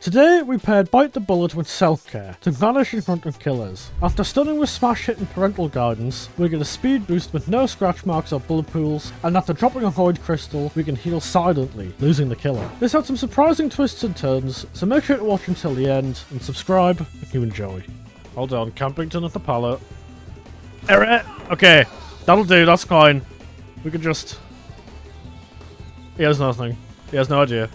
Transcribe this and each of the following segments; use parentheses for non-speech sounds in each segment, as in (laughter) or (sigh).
Today we paired Bite the Bullet with Self-Care to vanish in front of killers. After stunning with Smash Hit and Parental Guidance, we get a speed boost with no scratch marks or blood pools, and after dropping a Void Crystal, we can heal silently, losing the killer. This had some surprising twists and turns, so make sure to watch until the end, and subscribe if you enjoy. Hold on, Campington at the pallet. Alright, okay, that'll do, that's fine. We can just... He has nothing. He has no idea.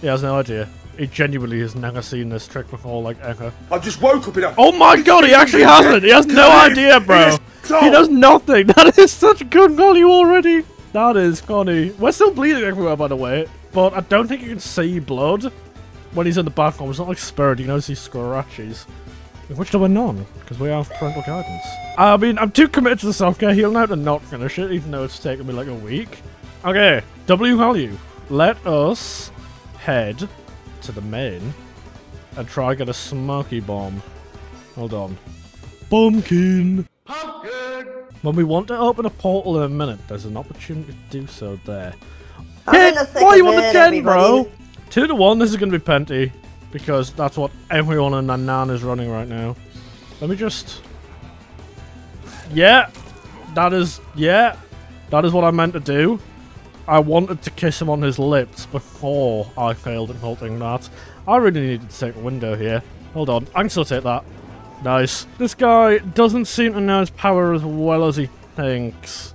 He has no idea. He genuinely has never seen this trick before, like ever. I just woke up in a. Oh my god, he actually hasn't! He has no idea, bro! He does nothing! (laughs) That is such good value already! That is funny. We're still bleeding everywhere, by the way, but I don't think you can see blood when he's in the bathroom. It's not like Spirit, you notice these scratches. Which there were none, because we have parental guidance. I mean, I'm too committed to the self-care heal now to not finish it, even though it's taken me like a week. Okay, W value. Let us head to the main and try to get a smoky bomb. Hold on. Pumpkin! Pumpkin! When we want to open a portal in a minute, there's an opportunity to do so there. I'm Hit! the Why are you of on the it, 10, bro? 2 to 1, this is going to be Penty. Because that's what everyone in Nanan is running right now. Let me just... Yeah! That is... Yeah! That is what I meant to do. I wanted to kiss him on his lips before I failed at holding that. I really needed to take a window here. Hold on, I can still take that. Nice. This guy doesn't seem to know his power as well as he thinks.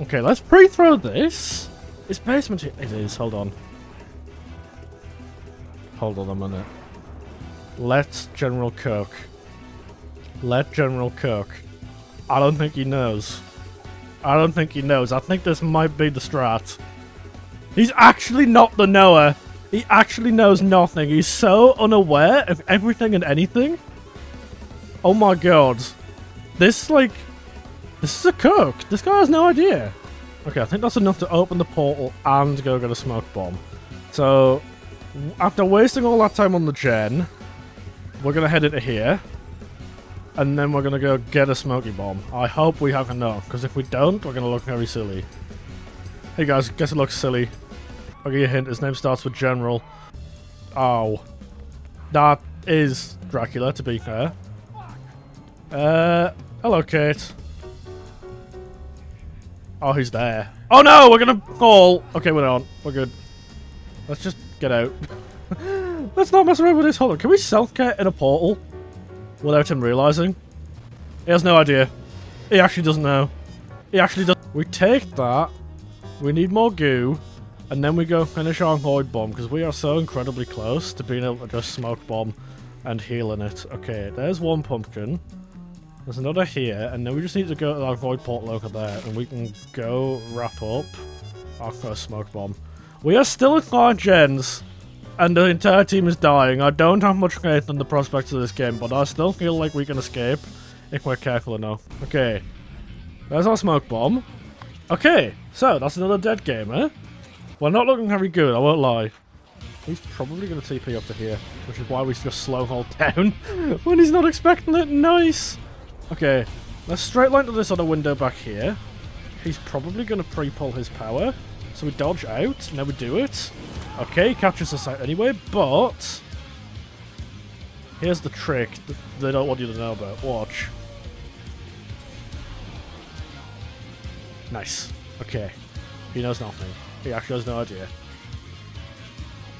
Okay, let's pre-throw this. Is basement? It is, hold on. Hold on a minute. Let General cook. Let General cook. I don't think he knows. I don't think he knows. I think this might be the strat. He's actually not the knower. He actually knows nothing. He's so unaware of everything and anything. Oh my god. This, like... This is a cook. This guy has no idea. Okay, I think that's enough to open the portal and go get a smoke bomb. So, after wasting all that time on the gen, we're going to head into here. And then we're going to go get a smoky bomb. I hope we have enough, because if we don't, we're going to look very silly. Hey guys, guess it looks silly. I'll give you a hint, his name starts with General. Oh. That is Dracula, to be fair. Uh, hello, Kate. Oh, he's there. Oh no, we're gonna fall. Okay, we're on. We're good. Let's just get out. (laughs) Let's not mess around with this. Hold on, can we self-care in a portal? Without him realizing? He has no idea. He actually doesn't know. He actually does. We take that. We need more goo. And then we go finish our Void Bomb, because we are so incredibly close to being able to just Smoke Bomb and healing it. Okay, there's one pumpkin. There's another here, and then we just need to go to our Void Portal over there, and we can go wrap up our first Smoke Bomb. We are still at 5 gens, and the entire team is dying. I don't have much faith in the prospects of this game, but I still feel like we can escape if we're careful enough. Okay, there's our Smoke Bomb. Okay, so that's another dead gamer. Eh? We're not looking very good, I won't lie. He's probably going to TP up to here, which is why we just slow hold (laughs) down (laughs) when he's not expecting it. Nice! Okay, let's straight line to this other window back here. He's probably going to pre-pull his power. So we dodge out, now we do it. Okay, he captures us out anyway, but... Here's the trick that they don't want you to know about. Watch. Nice. Okay. He knows nothing. He actually has no idea.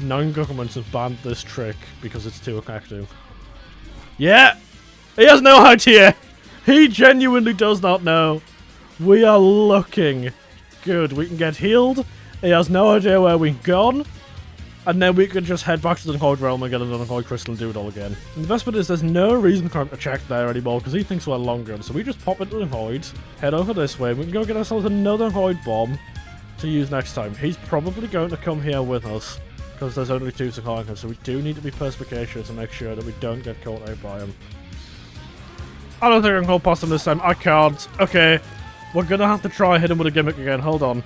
Nine governments have banned this trick because it's too effective. Yeah! He has no idea! He genuinely does not know. We are looking good. We can get healed. He has no idea where we've gone. And then we can just head back to the Void Realm and get another Void Crystal and do it all again. And the best bit is there's no reason for him to check there anymore because he thinks we're longer. So we just pop into the Void, head over this way, and we can go get ourselves another Void Bomb to use next time. He's probably going to come here with us because there's only two to conquer. So we do need to be perspicacious and make sure that we don't get caught out by him. I don't think I can hold past him this time. I can't. Okay. We're gonna have to try hit him with a gimmick again. Hold on.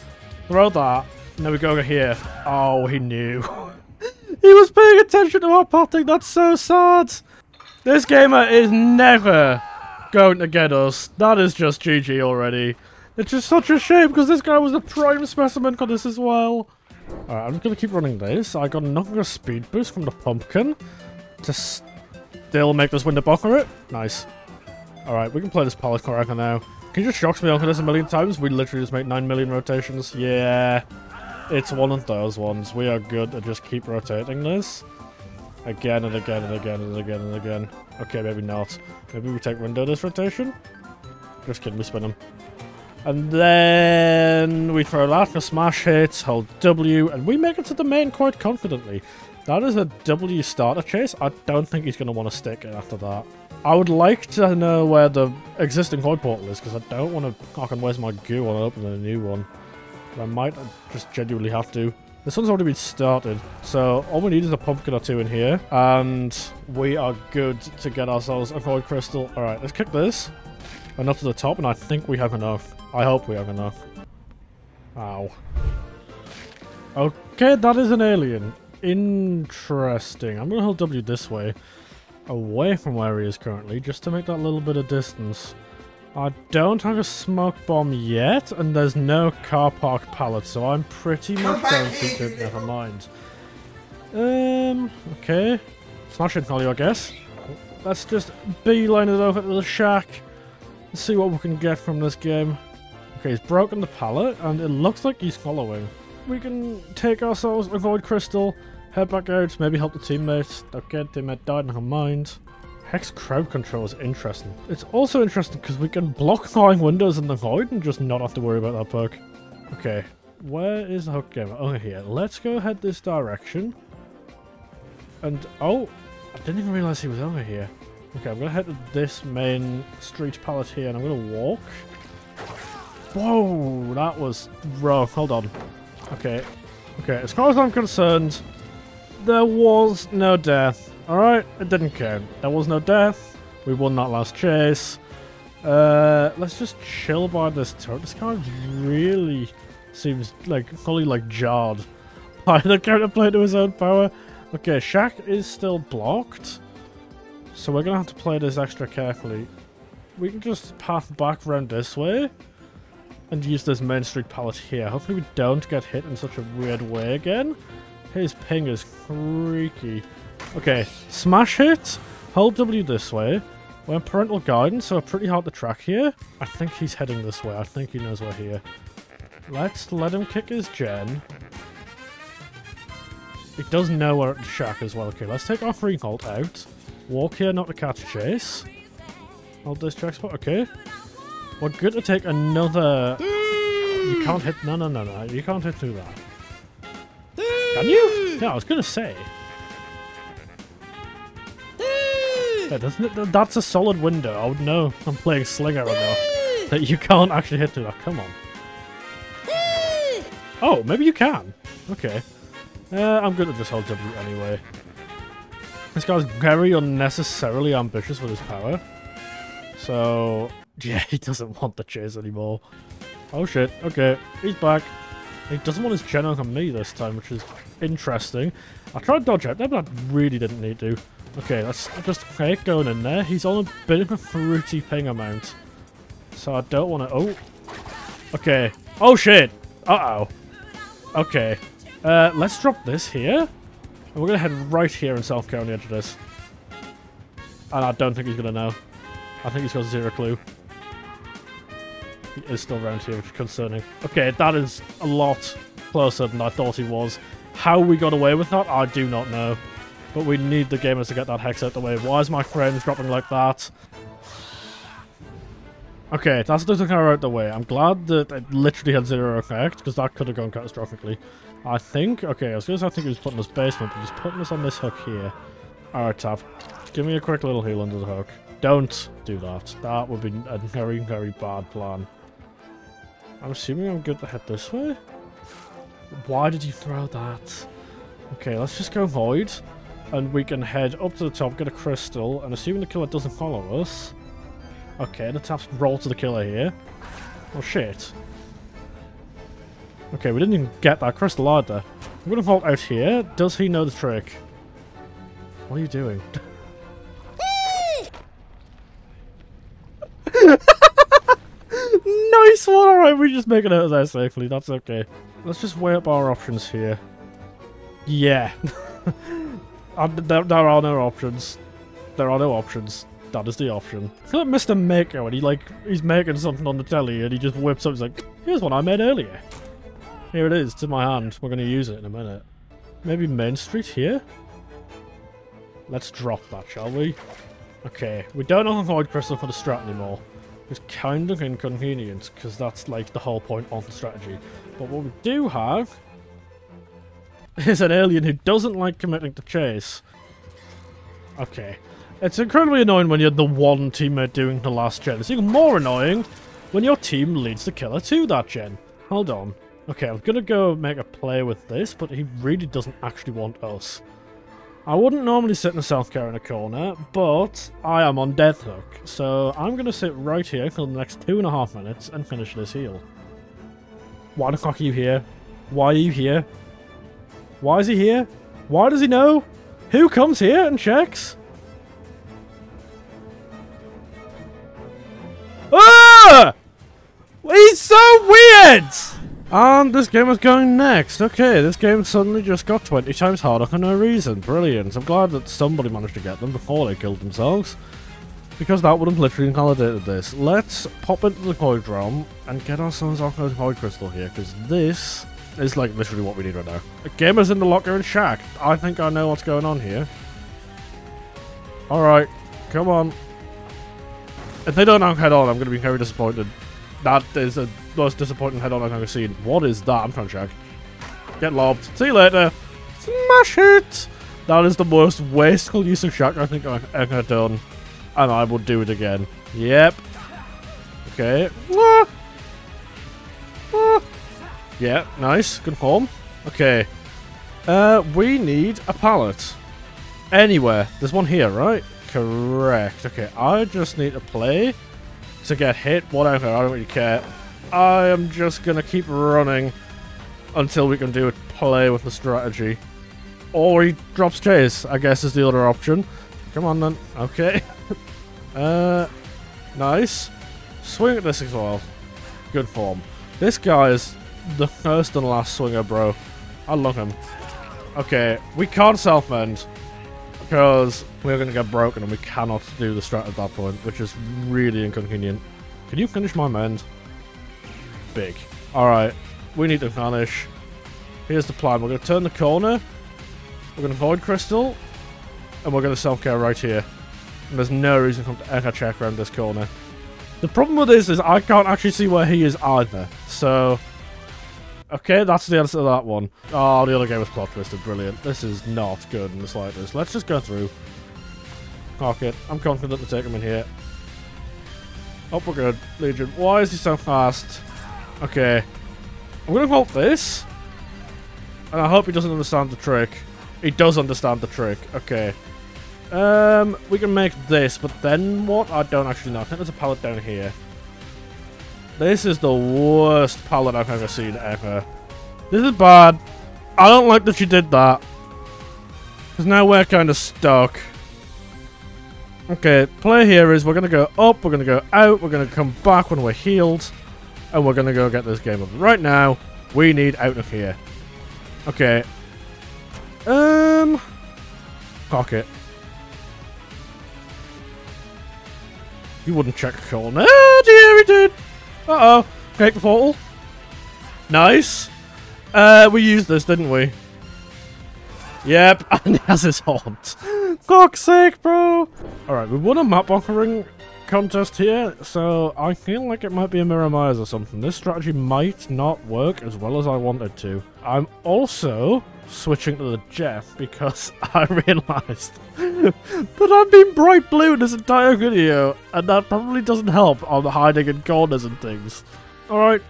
Throw that. Then we go over here. Oh, he knew. (laughs) he was paying attention to our potting. That's so sad. This gamer is never going to get us. That is just GG already. It's just such a shame because this guy was a prime specimen for this as well. I'm just gonna keep running this. I got another speed boost from the pumpkin to still make this window buffer it. Nice. Alright, we can play this pallet now. Can you just shock me onto this a million times? We literally just make 9 million rotations. Yeah. It's one of those ones. We are good to just keep rotating this. Again and again and again and again and again. Okay, maybe not. Maybe we take window this rotation? Just kidding, we spin them. And then we throw that for smash hits, hold W, and we make it to the main quite confidently. That is a W starter chase. I don't think he's going to want to stick it after that. I would like to know where the existing void portal is, because I don't want to fucking waste my goo on opening a new one. But I might just genuinely have to. This one's already been started, so all we need is a pumpkin or two in here, and we are good to get ourselves a void crystal. Alright, let's kick this. And up to the top, and I think we have enough. I hope we have enough. Ow. Okay, that is an alien. Interesting. I'm to hold W this way. Away from where he is currently, just to make that little bit of distance. I don't have a smoke bomb yet, and there's no car park pallet, so I'm pretty much guaranteed Never mind. Um, okay. Smash it, Holly, I guess. Let's just beeline it over to the shack. Let's see what we can get from this game. Okay, he's broken the pallet, and it looks like he's following. We can take ourselves a Void Crystal, head back out, maybe help the teammates. Okay, teammate died, never mind. Hex crowd control is interesting. It's also interesting because we can block (laughs) flying windows in the void and just not have to worry about that perk. Okay, where is the hook gamer? Oh, here. Let's go head this direction. And, oh, I didn't even realize he was over here. Okay, I'm going to head to this main street pallet here and I'm going to walk. Whoa, that was rough. Hold on. Okay, okay, as far as I'm concerned, there was no death. Alright, it didn't count. There was no death. We won that last chase. Uh, let's just chill by this turret. This guy really seems like fully like jarred by the counterplay to his own power. Okay, Shack is still blocked. So we're gonna have to play this extra carefully. We can just path back around this way and use this main street pallet here. Hopefully we don't get hit in such a weird way again. His ping is freaky. Okay, smash hit. Hold W this way. We're in parental guidance, so we're pretty hard to track here. I think he's heading this way. I think he knows we're here. Let's let him kick his gen. He does know we're at the shack as well. Okay, let's take our free halt out. Walk here, not to catch chase. Hold this track spot. Okay. We're good to take another... You can't hit... No, no, no, no. You can't hit through that. Can you? Yeah, I was going to say. Yeah, doesn't it? That's a solid window. I would know. I'm playing Slinger right now. That you can't actually hit through that. Come on. Oh, maybe you can. Okay. Uh, I'm going to just hold W anyway. This guy's very unnecessarily ambitious with his power. So, yeah, (laughs) he doesn't want the chase anymore. Oh shit, okay, he's back. He doesn't want his gen on me this time, which is interesting. I tried to dodge out there, but I really didn't need to. Okay, let's just okay, going in there. He's on a bit of a fruity ping amount. So I don't want to... Oh. Okay. Oh, shit. Uh-oh. Okay. Uh, let's drop this here. And we're going to head right here on the edge of this. And I don't think he's going to know. I think he's got zero clue. He is still around here, which is concerning. Okay, that is a lot closer than I thought he was. How we got away with that, I do not know. But we need the gamers to get that hex out the way. Why is my frames dropping like that? Okay, that's the thing out the way. I'm glad that it literally had zero effect, because that could have gone catastrophically. I think, okay, I was going to say I think he was putting this basement, but he's putting us on this hook here. Alright, Tapp. Give me a quick little heal under the hook. Don't do that. That would be a very, very bad plan. I'm assuming I'm good to head this way? Why did you throw that? Okay, let's just go Void and we can head up to the top, get a crystal, and assuming the killer doesn't follow us... Okay, the taps roll to the killer here. Oh shit. Okay, we didn't even get that crystal either. I'm gonna vault out here. Does he know the trick? What are you doing? (laughs) nice one! Alright, we just make it out of there safely. That's okay. Let's just weigh up our options here. Yeah. (laughs) there, there are no options. There are no options. That is the option. I feel like Mr. Maker and he like, he's making something on the telly and he just whips up, he's like, here's one I made earlier. Here it is, to my hand. We're going to use it in a minute. Maybe Main Street here? Let's drop that, shall we? Okay, we don't have Void Crystal for the strat anymore. It's kind of inconvenient, because that's like the whole point of the strategy. But what we do have is an alien who doesn't like committing to chase. Okay. It's incredibly annoying when you're the one teammate doing the last gen. It's even more annoying when your team leads the killer to that gen. Hold on. Okay, I'm gonna go make a play with this, but he really doesn't actually want us. I wouldn't normally sit in a self-care in a corner, but I am on death hook, so I'm gonna sit right here for the next two and a half minutes and finish this heal. Why the fuck are you here? Why are you here? Why is he here? Why does he know? Who comes here and checks? He's so weird! And this game is going next. Okay, this game suddenly just got 20 times harder for no reason. Brilliant. I'm glad that somebody managed to get them before they killed themselves. Because that would have literally invalidated this. Let's pop into the Void Realm and get ourselves our Void Crystal here. Because this is like literally what we need right now. A gamer's in the locker and shack. I think I know what's going on here. Alright, come on. If they don't knock head on, I'm going to be very disappointed. That is the most disappointing head on I've ever seen. What is that? I'm trying to check. Get lobbed. See you later. Smash Hit! That is the most wasteful use of shack I think I've ever done. And I will do it again. Yep. Okay. Ah. Ah. Yeah, nice. Good form. Okay. Uh, we need a pallet. Anywhere. There's one here, right? Correct. Okay, I just need to play to get hit. Whatever, I don't really care. I am just gonna keep running until we can do a play with the strategy. Or he drops chase, I guess is the other option. Come on then. Okay. (laughs) uh, nice. Swing at this as well. Good form. This guy is the first and last swinger, bro. I love him. Okay, we can't self-mend because we're going to get broken and we cannot do the strat at that point, which is really inconvenient. Can you finish my mend? Big. Alright, we need to vanish. Here's the plan. We're going to turn the corner. We're going to Void Crystal. And we're going to self-care right here. And there's no reason for him to ever check around this corner. The problem with this is I can't actually see where he is either. So, Okay, that's the answer to that one. Oh, the other game was plot twisted. Brilliant. This is not good in the slightest. Let's just go through. Cock it. I'm confident to take him in here. Oh, we're good. Legion. Why is he so fast? Okay. I'm going to hold this. And I hope he doesn't understand the trick. He does understand the trick. Okay. Um, we can make this, but then what? I don't actually know. I think there's a pallet down here. This is the worst palette I've ever seen, ever. This is bad. I don't like that you did that. Because now we're kind of stuck. Okay, play here is we're going to go up, we're going to go out, we're going to come back when we're healed. And we're going to go get this game up. Right now, we need out of here. Okay. Um... Cock it. You wouldn't check a call. No, dear, he did. Uh-oh. Break the portal. Nice. Uh, we used this, didn't we? Yep, (laughs) and he has his haunt. Fuck's sake, bro! Alright, we won a map offering contest here, so I feel like it might be a Mirror or something. This strategy might not work as well as I wanted to. I'm also switching to the Jeff because (laughs) I realised (laughs) that I've been bright blue in this entire video, and that probably doesn't help on hiding in corners and things. Alright,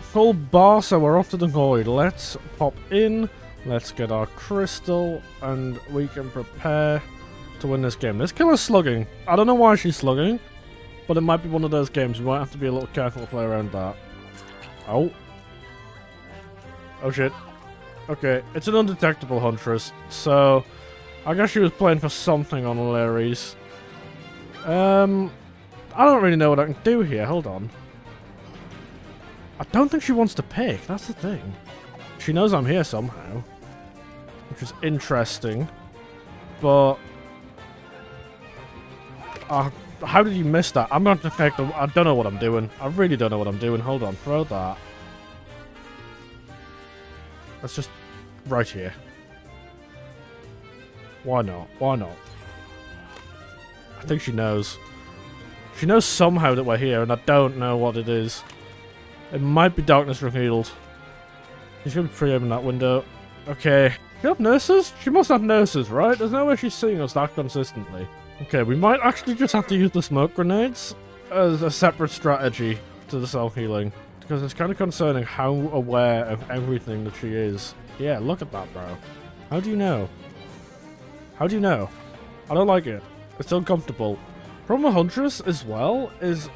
full bar, so we're off to the void. Let's pop in, let's get our crystal, and we can prepare to win this game. This killer's slugging. I don't know why she's slugging, but it might be one of those games. We might have to be a little careful to play around that. Oh. Oh shit. Okay, it's an undetectable huntress, so I guess she was playing for something on Lery's. Um, I don't really know what I can do here. Hold on. I don't think she wants to pick. That's the thing. She knows I'm here somehow. Which is interesting. But... Uh, how did you miss that? I'm not affect. I don't know what I'm doing. I really don't know what I'm doing. Hold on. Throw that. That's just right here. Why not? Why not? I think she knows. She knows somehow that we're here, and I don't know what it is. It might be darkness revealed. She's gonna be pre-open that window. Okay. She have nurses? She must have nurses, right? There's no way she's seeing us that consistently. Okay, we might actually just have to use the smoke grenades as a separate strategy to the self-healing. Because it's kind of concerning how aware of everything that she is. Yeah, look at that, bro. How do you know? How do you know? I don't like it. It's uncomfortable. From a Huntress as well is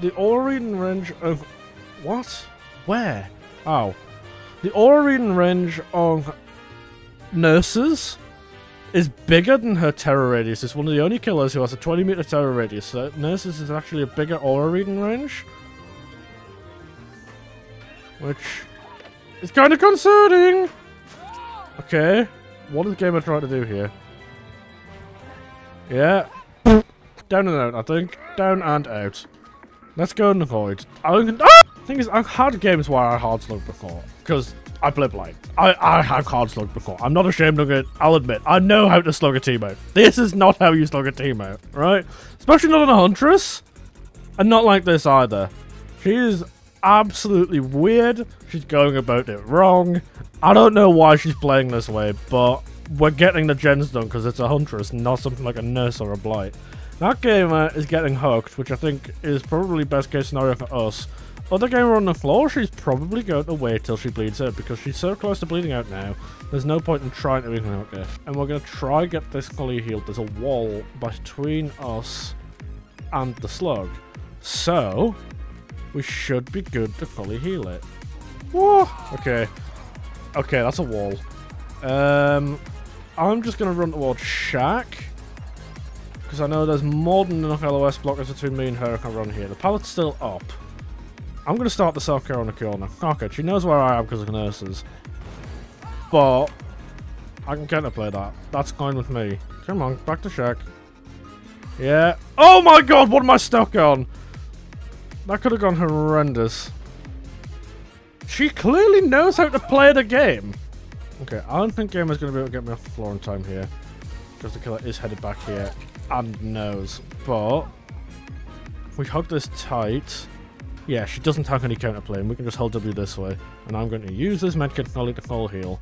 the aura range of... What? Where? Oh. The aura range of nurses is bigger than her terror radius. It's one of the only killers who has a 20 meter terror radius. So nurses is actually a bigger aura reading range. Which is kind of concerning. Okay. What is the gamer trying to do here? Yeah. Down and out, I think. Down and out. Let's go in the void. I don't. Ah! Thing is, I've had games where I hard slug before. Because I play blind. I, I have hard slug before. I'm not ashamed of it. I'll admit. I know how to slug a team out. This is not how you slug a team out, right? Especially not on a Huntress. And not like this either. She is absolutely weird. She's going about it wrong. I don't know why she's playing this way, but we're getting the gens done because it's a Huntress, not something like a Nurse or a Blight. That gamer is getting hooked, which I think is probably best case scenario for us. Other gamer on the floor, she's probably going to wait till she bleeds out because she's so close to bleeding out now. There's no point in trying to even hook her. And we're going to try get this fully healed. There's a wall between us and the slug. So, we should be good to fully heal it. Whoa! Okay. Okay, that's a wall. Um, I'm just going to run towards Shack. Because I know there's more than enough LOS blockers between me and her I can run here. The pallet's still up. I'm going to start the self-care on the corner. Okay, she knows where I am because of the nurses. But, I can kind of play that. That's fine with me. Come on, back to Shack. Yeah. Oh my god, what am I stuck on? That could have gone horrendous. She clearly knows how to play the game. Okay, I don't think Gamer's going to be able to get me off the floor in time here. Because the killer is headed back here and knows. But, we hug this tight. Yeah, she doesn't have any counterplay, and we can just hold W this way. And I'm going to use this medkit only to full heal.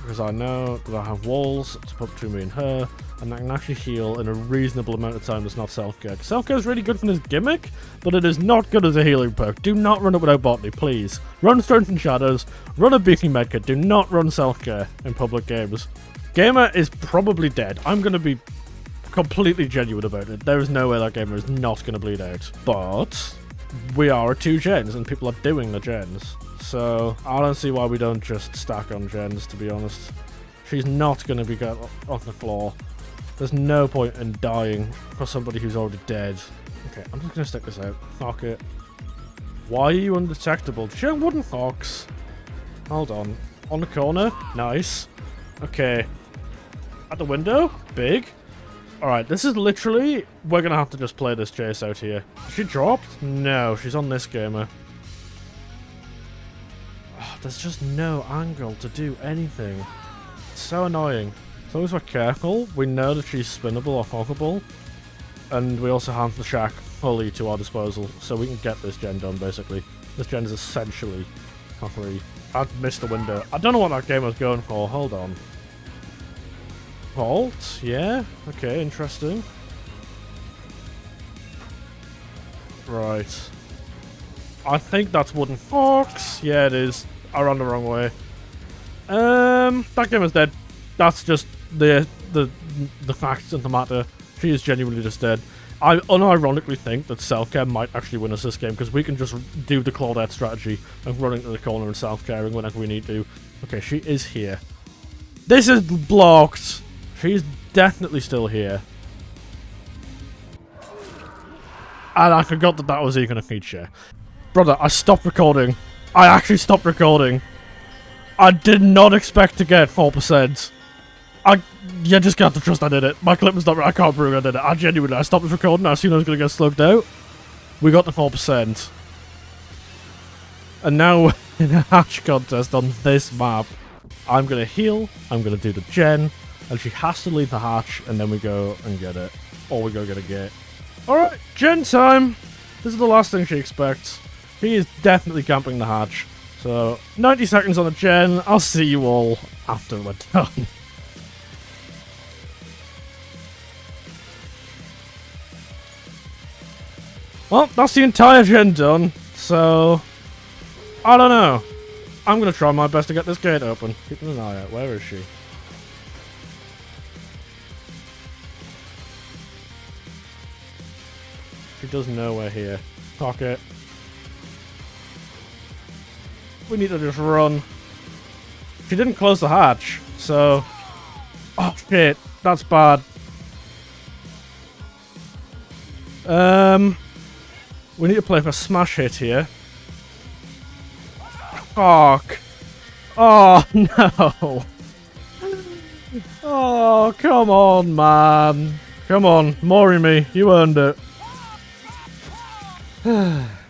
Because I know that I have walls to put between me and her, and I can actually heal in a reasonable amount of time that's not self-care. Self-care is really good for this gimmick, but it is not good as a healing perk. Do not run it without botany, please. Run Strength in Shadows, run a Beaking Medkit, do not run self-care in public games. Gamer is probably dead. I'm going to be completely genuine about it. There is no way that gamer is not going to bleed out. But we are two gens and people are doing the gens. So I don't see why we don't just stack on gens, to be honest. She's not going to be got off the floor. There's no point in dying for somebody who's already dead. Okay, I'm just going to stick this out. Fuck it. Why are you undetectable? Show wooden fox. Hold on. On the corner. Nice. Okay. At the window. Big. Alright, this is literally... We're gonna have to just play this chase out here. She dropped? No, she's on this gamer. Oh, there's just no angle to do anything. It's so annoying. As long as we're careful, we know that she's spinnable or hoggable. And we also have the shack fully to our disposal, so we can get this gen done, basically. This gen is essentially free. I missed the window. I don't know what that game was going for. Hold on. Vault? Yeah? Okay, interesting. Right. I think that's Wooden Fox. Yeah, it is. I ran the wrong way. Um, that game is dead. That's just the the the facts of the matter. She is genuinely just dead. I unironically think that self-care might actually win us this game because we can just do the Claudette strategy of running to the corner and self-caring whenever we need to. Okay, she is here. This is blocked. She's definitely still here. And I forgot that that was even a feature. Brother, I stopped recording. I actually stopped recording. I did not expect to get 4%. I, you just got to trust I did it. My clip was not, I can't prove I did it. I genuinely, I stopped recording, I assumed I was going to get slugged out. We got the 4%. And now, in a hatch contest on this map, I'm going to heal, I'm going to do the gen, and she has to leave the hatch, and then we go and get it. Or we go get a gate. Alright, gen time! This is the last thing she expects. He is definitely camping the hatch. So, 90 seconds on the gen. I'll see you all after we're done. (laughs) Well, that's the entire gen done. So, I don't know. I'm going to try my best to get this gate open. Keeping an eye out. Where is she? She does know we're here. Pocket. We need to just run. She didn't close the hatch, so... Oh, shit. That's bad. Um... We need to play for smash hit here. Fuck. Oh, (laughs) no. Oh, come on, man. Come on, Mori me. You earned it. 唉。